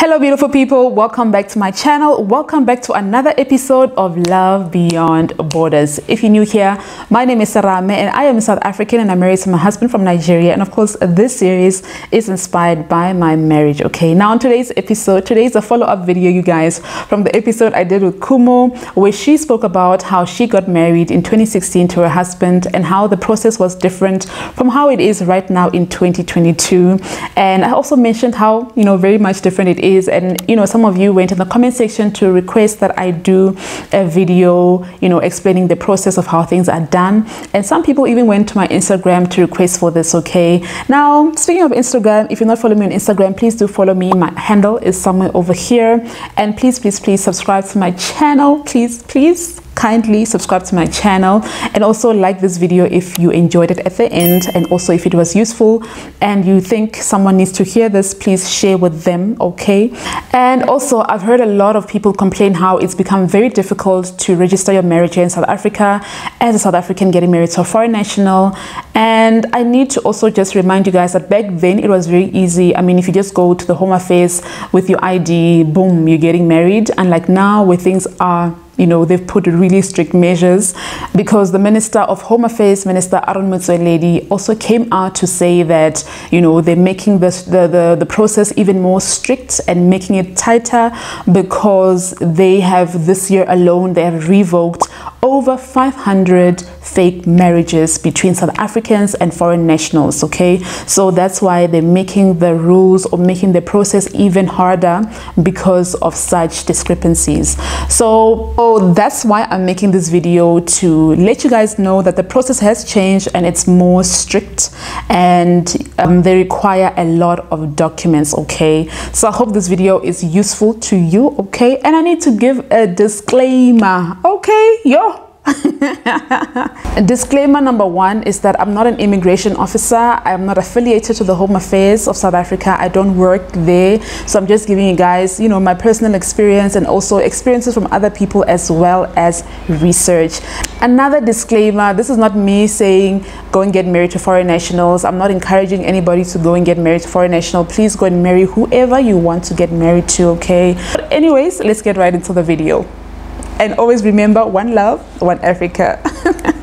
Hello beautiful people, welcome back to my channel. Welcome back to another episode of Love Beyond Borders. If you're new here, my name is Serame and I am South African and I'm married to my husband from Nigeria. And of course, this series is inspired by my marriage, okay? Now on today's episode, today is a follow-up video, you guys, from the episode I did with Kumo, where she spoke about how she got married in 2016 to her husband and how the process was different from how it is right now in 2022. And I also mentioned how, you know, very much different it is is and you know some of you went in the comment section to request that I do a video you know explaining the process of how things are done. And some people even went to my Instagram to request for this okay? Now speaking of Instagram if you're not following me on Instagram please do follow me. My handle is somewhere over here. And please please please subscribe to my channel. Please please kindly subscribe to my channel and also like this video if you enjoyed it at the end and also if it was useful. And you think someone needs to hear this please share with them okay? And also I've heard a lot of people complain how it's become very difficult to register your marriage here in South Africa as a South African getting married to a foreign national. And I need to also just remind you guys that back then it was very easy. I mean if you just go to the home affairs with your ID boom you're getting married. And like now where things are you know, they've put really strict measures because the Minister of Home Affairs, Minister Aaron Motsoaledi, also came out to say that, you know, they're making this, the, the, the process even more strict and making it tighter because they have this year alone, they have revoked over 500 fake marriages between South Africans and foreign nationals okay? So that's why they're making the rules or making the process even harder because of such discrepancies. So oh, that's why I'm making this video to let you guys know that the process has changed and it's more strict and um, they require a lot of documents okay? So I hope this video is useful to you okay? And I need to give a disclaimer okay? Yo Disclaimer number one is that I'm not an immigration officer. I'm not affiliated to the Home Affairs of South Africa. I don't work there. So I'm just giving you guys, you know, my personal experience and also experiences from other people as well as research. Another disclaimer, this is not me saying go and get married to foreign nationals. I'm not encouraging anybody to go and get married to foreign national. Please go and marry whoever you want to get married to, okay? But anyways, let's get right into the video and always remember one love, one Africa.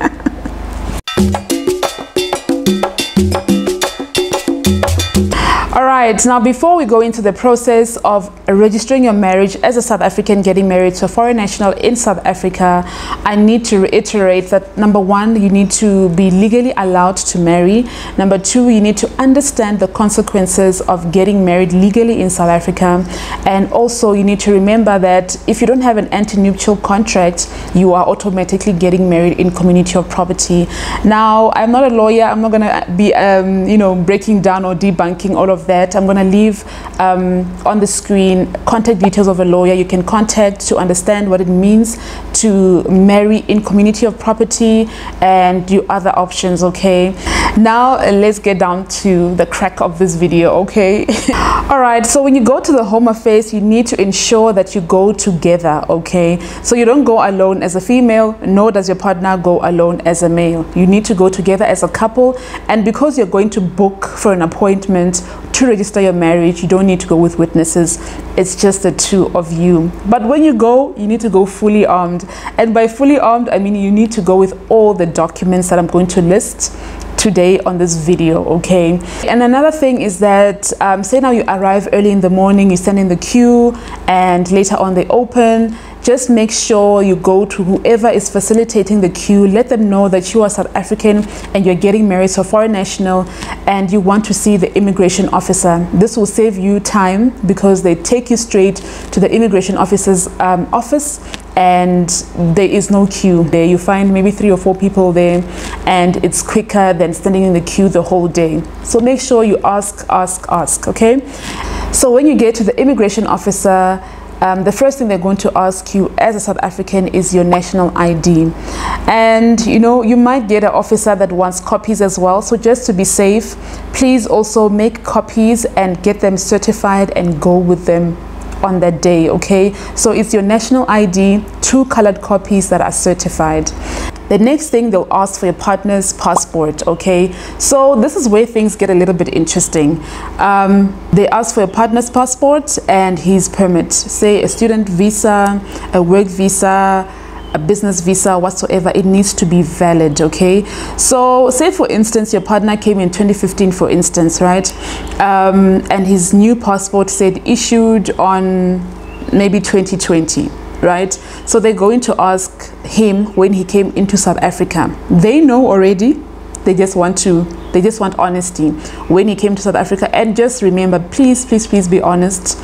right, now before we go into the process of registering your marriage as a South African getting married to a foreign national in South Africa, I need to reiterate that number one, you need to be legally allowed to marry. Number two, you need to understand the consequences of getting married legally in South Africa. And also you need to remember that if you don't have an anti-nuptial contract, you are automatically getting married in community of property. Now, I'm not a lawyer. I'm not going to be, um, you know, breaking down or debunking all of that. I'm going to leave um, on the screen contact details of a lawyer. You can contact to understand what it means to marry in community of property and your other options okay? Now uh, let's get down to the crack of this video okay? All right so when you go to the home affairs you need to ensure that you go together okay? So you don't go alone as a female nor does your partner go alone as a male. You need to go together as a couple and because you're going to book for an appointment to register your marriage you don't need to go with witnesses. It's just the two of you. But when you go you need to go fully armed. And by fully armed i mean you need to go with all the documents that i'm going to list today on this video okay? And another thing is that um, say now you arrive early in the morning you stand in the queue and later on they open just make sure you go to whoever is facilitating the queue. Let them know that you are south african and you're getting married to a foreign national and you want to see the immigration officer. This will save you time because they take you straight to the immigration officer's um, office and there is no queue. There you find maybe three or four people there and it's quicker than standing in the queue the whole day. So make sure you ask ask ask okay? So when you get to the immigration officer um, the first thing they're going to ask you as a South African is your national ID. And you know, you might get an officer that wants copies as well. So just to be safe, please also make copies and get them certified and go with them on that day okay? So it's your national id two colored copies that are certified. The next thing they'll ask for your partner's passport okay? So this is where things get a little bit interesting. Um, they ask for your partner's passport and his permit. Say a student visa a work visa a business visa whatsoever it needs to be valid okay? So say for instance your partner came in 2015 for instance right? Um, and his new passport said issued on maybe 2020 right? So they're going to ask him when he came into south africa. They know already they just want to they just want honesty. When he came to south africa and just remember please please please be honest.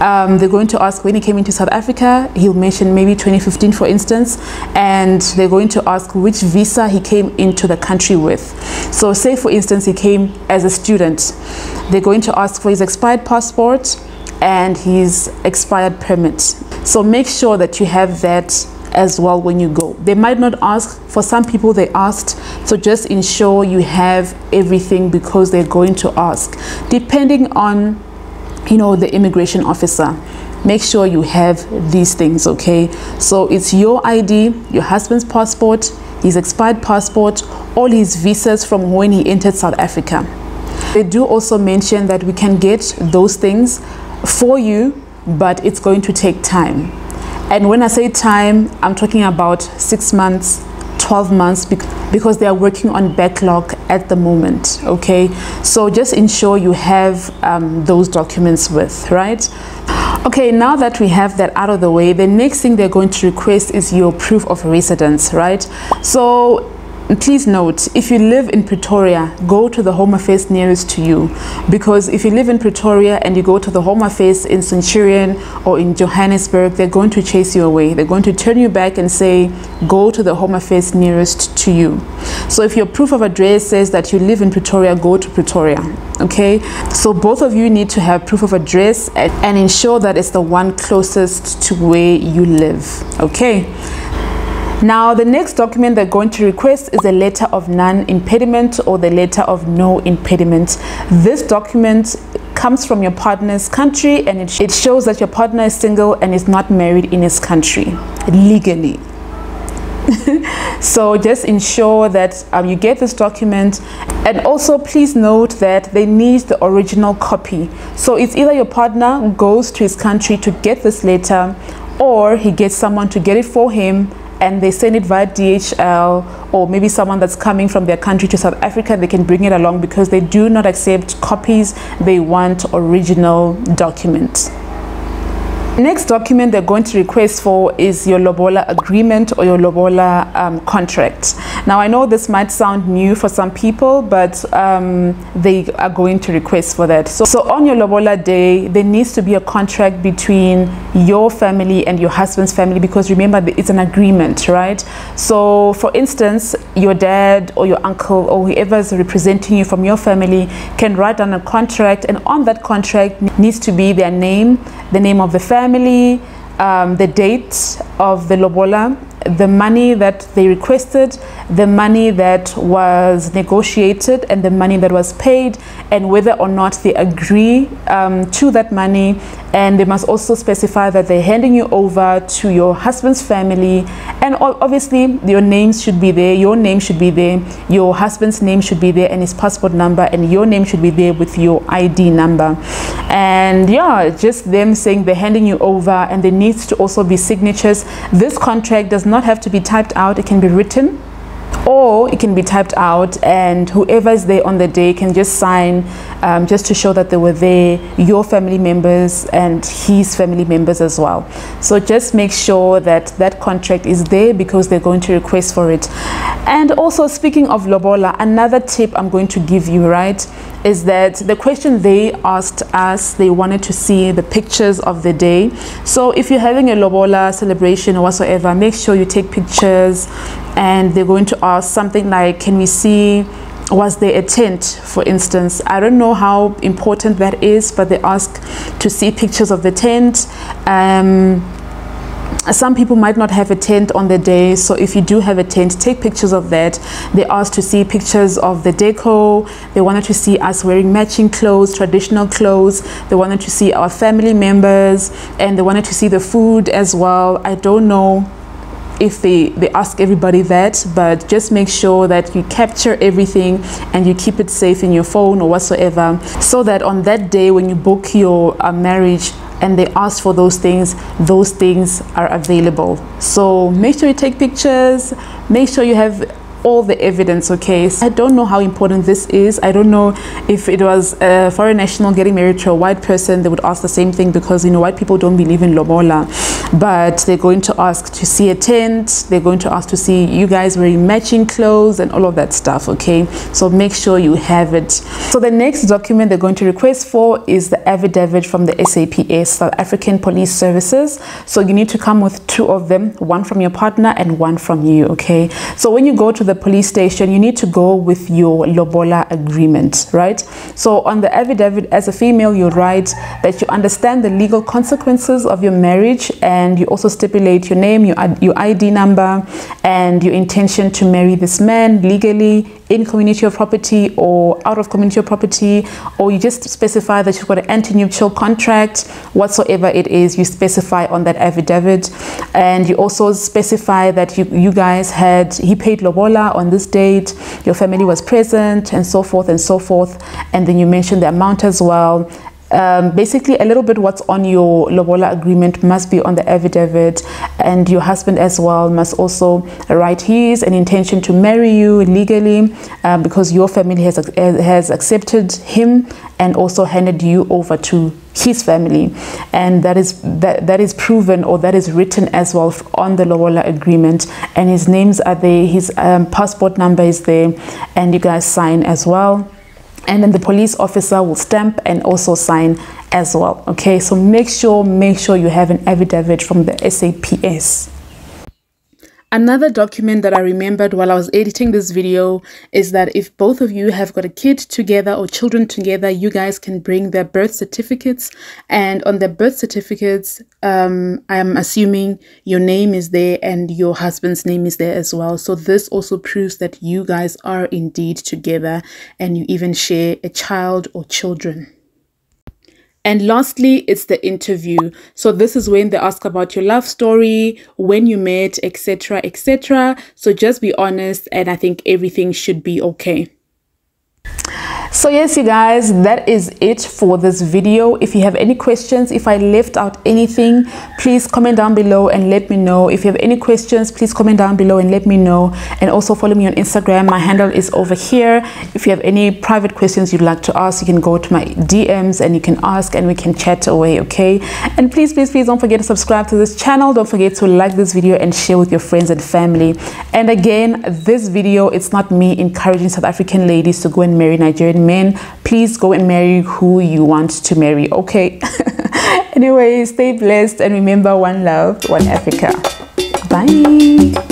Um, they're going to ask when he came into south africa he'll mention maybe 2015 for instance and they're going to ask which visa he came into the country with. So say for instance he came as a student. They're going to ask for his expired passport and his expired permit. So make sure that you have that as well when you go. They might not ask, for some people they asked, so just ensure you have everything because they're going to ask. Depending on, you know, the immigration officer, make sure you have these things, okay? So it's your ID, your husband's passport, his expired passport, all his visas from when he entered South Africa. They do also mention that we can get those things for you, but it's going to take time and when I say time, I'm talking about six months, 12 months because they are working on backlog at the moment. Okay, so just ensure you have um, those documents with, right? Okay, now that we have that out of the way, the next thing they're going to request is your proof of residence, right? So please note if you live in Pretoria go to the home affairs nearest to you. Because if you live in Pretoria and you go to the home affairs in Centurion or in Johannesburg they're going to chase you away. They're going to turn you back and say go to the home affairs nearest to you. So if your proof of address says that you live in Pretoria go to Pretoria okay? So both of you need to have proof of address and, and ensure that it's the one closest to where you live okay now, the next document they're going to request is a letter of non-impediment or the letter of no impediment. This document comes from your partner's country and it, it shows that your partner is single and is not married in his country legally. so just ensure that um, you get this document and also please note that they need the original copy so it's either your partner goes to his country to get this letter or he gets someone to get it for him and they send it via DHL or maybe someone that's coming from their country to South Africa, they can bring it along because they do not accept copies. They want original documents. Next document they're going to request for is your Lobola agreement or your Lobola um, contract. Now I know this might sound new for some people, but um, they are going to request for that. So, so on your Lobola day, there needs to be a contract between your family and your husband's family because remember it's an agreement, right? So for instance, your dad or your uncle or whoever is representing you from your family can write down a contract and on that contract needs to be their name, the name of the family, um, the date of the lobola, the money that they requested, the money that was negotiated, and the money that was paid, and whether or not they agree um, to that money. And they must also specify that they're handing you over to your husband's family. And obviously, your names should be there, your name should be there, your husband's name should be there, and his passport number, and your name should be there with your ID number. And yeah, just them saying they're handing you over, and there needs to also be signatures. This contract does not have to be typed out, it can be written or it can be typed out and whoever is there on the day can just sign um, just to show that they were there your family members and his family members as well. So just make sure that that contract is there because they're going to request for it. And also speaking of lobola another tip i'm going to give you right is that the question they asked us they wanted to see the pictures of the day. So if you're having a lobola celebration or whatsoever make sure you take pictures and they're going to ask something like can we see was there a tent for instance? I don't know how important that is but they ask to see pictures of the tent. Um, some people might not have a tent on the day so if you do have a tent take pictures of that. They asked to see pictures of the deco. They wanted to see us wearing matching clothes traditional clothes. They wanted to see our family members and they wanted to see the food as well. I don't know if they they ask everybody that but just make sure that you capture everything and you keep it safe in your phone or whatsoever so that on that day when you book your uh, marriage and they ask for those things those things are available. So make sure you take pictures make sure you have all the evidence okay? So i don't know how important this is. I don't know if it was a foreign national getting married to a white person they would ask the same thing because you know white people don't believe in lobola. But they're going to ask to see a tent. They're going to ask to see you guys wearing matching clothes and all of that stuff okay? So make sure you have it. So the next document they're going to request for is the affidavit from the saps south african police services. So you need to come with two of them one from your partner and one from you okay? So when you go to the police station, you need to go with your lobola agreement, right? So on the affidavit, as a female, you write that you understand the legal consequences of your marriage and you also stipulate your name, your, your ID number, and your intention to marry this man legally in community of property or out of community of property, or you just specify that you've got an anti-nuptial contract, whatsoever it is, you specify on that affidavit. And you also specify that you, you guys had, he paid Lobola on this date, your family was present, and so forth and so forth. And then you mention the amount as well um, basically a little bit what's on your lobola agreement must be on the affidavit and your husband as well must also write his an intention to marry you legally um, because your family has has accepted him and also handed you over to his family. And that is that that is proven or that is written as well on the lobola agreement. And his names are there his um, passport number is there and you guys sign as well and then the police officer will stamp and also sign as well okay? So make sure make sure you have an affidavit from the SAPS Another document that I remembered while I was editing this video is that if both of you have got a kid together or children together, you guys can bring their birth certificates. And on their birth certificates, um, I'm assuming your name is there and your husband's name is there as well. So this also proves that you guys are indeed together and you even share a child or children. And lastly, it's the interview. So this is when they ask about your love story, when you met, etc., etc. So just be honest and I think everything should be okay. So yes, you guys, that is it for this video. If you have any questions, if I left out anything, please comment down below and let me know. If you have any questions, please comment down below and let me know. And also follow me on Instagram. My handle is over here. If you have any private questions you'd like to ask, you can go to my DMs and you can ask and we can chat away, okay? And please, please, please don't forget to subscribe to this channel. Don't forget to like this video and share with your friends and family. And again, this video, it's not me encouraging South African ladies to go and marry Nigerian men please go and marry who you want to marry okay? Anyway stay blessed and remember one love one africa. Bye